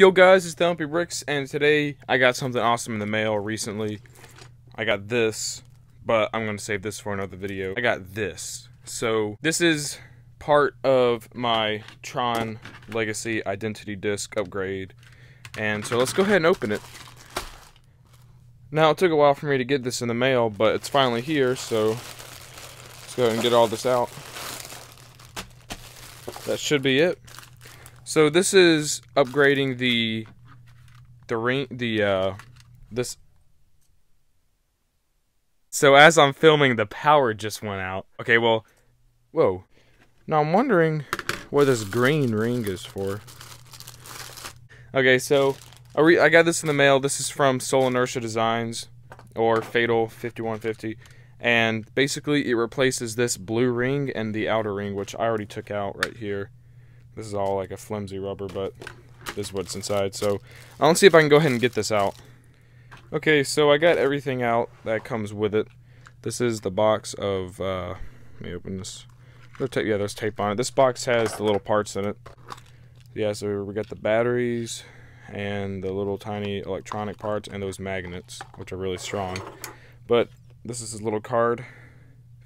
Yo guys, it's Thumpy Bricks, and today I got something awesome in the mail recently. I got this, but I'm gonna save this for another video. I got this. So this is part of my Tron Legacy Identity Disc upgrade. And so let's go ahead and open it. Now it took a while for me to get this in the mail, but it's finally here, so let's go ahead and get all this out. That should be it. So this is upgrading the the ring the uh this So as I'm filming the power just went out. Okay, well whoa. Now I'm wondering what this green ring is for. Okay, so I, re I got this in the mail. This is from Soul Inertia Designs or Fatal 5150 and basically it replaces this blue ring and the outer ring which I already took out right here. This is all like a flimsy rubber, but this is what's inside. So I'll see if I can go ahead and get this out. Okay, so I got everything out that comes with it. This is the box of, uh, let me open this. Yeah, there's tape on it. This box has the little parts in it. Yeah, so we got the batteries and the little tiny electronic parts and those magnets, which are really strong. But this is a little card.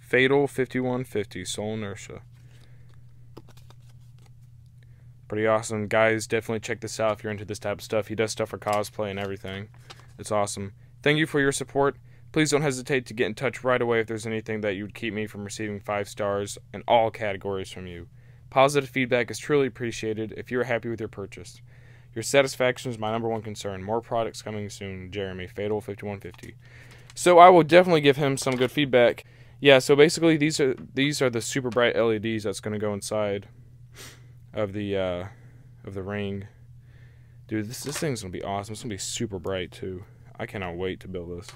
Fatal 5150 Soul Inertia pretty awesome. Guys, definitely check this out if you're into this type of stuff. He does stuff for cosplay and everything. It's awesome. Thank you for your support. Please don't hesitate to get in touch right away if there's anything that you would keep me from receiving five stars in all categories from you. Positive feedback is truly appreciated if you are happy with your purchase. Your satisfaction is my number one concern. More products coming soon, Jeremy, Fatal 5150. So I will definitely give him some good feedback. Yeah, so basically these are these are the super bright LEDs that's going to go inside of the uh, of the ring. Dude, this this thing's gonna be awesome. It's gonna be super bright too. I cannot wait to build this.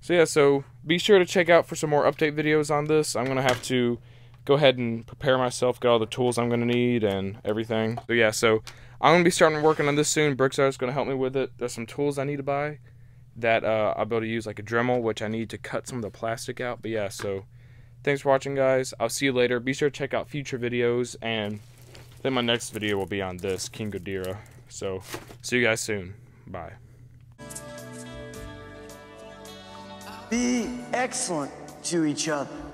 So yeah, so be sure to check out for some more update videos on this. I'm gonna have to go ahead and prepare myself, get all the tools I'm gonna need and everything. So yeah, so I'm gonna be starting working on this soon. is gonna help me with it. There's some tools I need to buy that uh, I'll be able to use like a Dremel, which I need to cut some of the plastic out. But yeah, so thanks for watching, guys. I'll see you later. Be sure to check out future videos and then my next video will be on this, King Ghidorah. So, see you guys soon. Bye. Be excellent to each other.